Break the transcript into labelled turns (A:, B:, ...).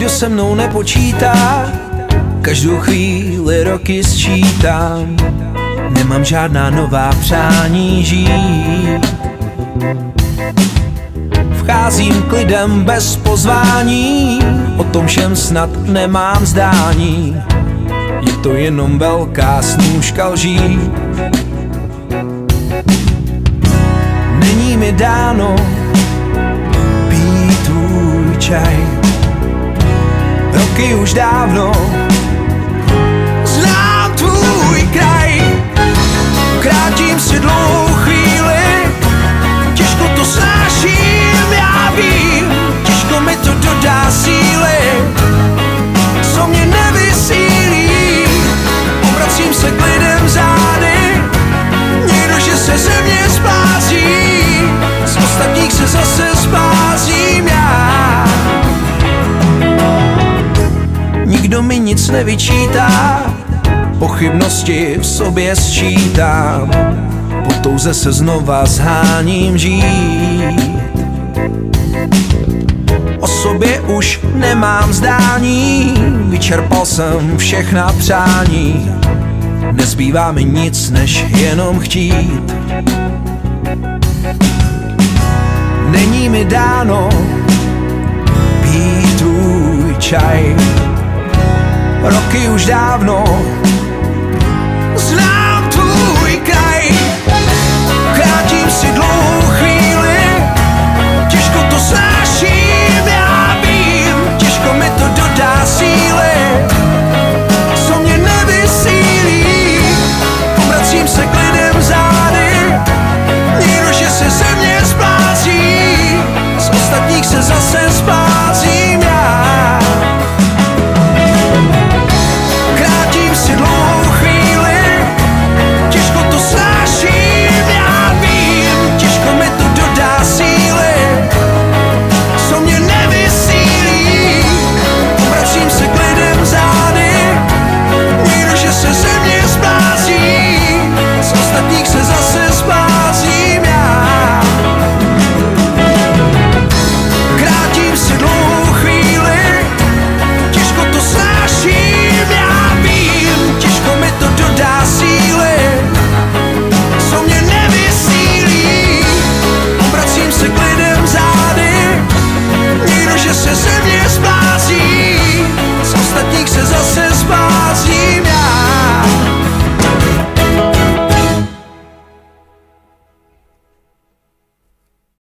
A: Nikdo se mnou nepočítá, každou chvíli roky sčítám. Nemám žádná nová přání žít. Vcházím k lidem bez pozvání, o tom všem snad nemám zdání. Je to jenom velká snůžka lží. Není mi dáno pít tvůj čaj. Roky už dávno nic nevyčítá, pochybnosti v sobě sčítám, po touze se znova zháním žít. O sobě už nemám zdání, vyčerpal jsem všechna přání, nezbývá mi nic, než jenom chtít. Není mi dáno tvůj čaj, roky už dávno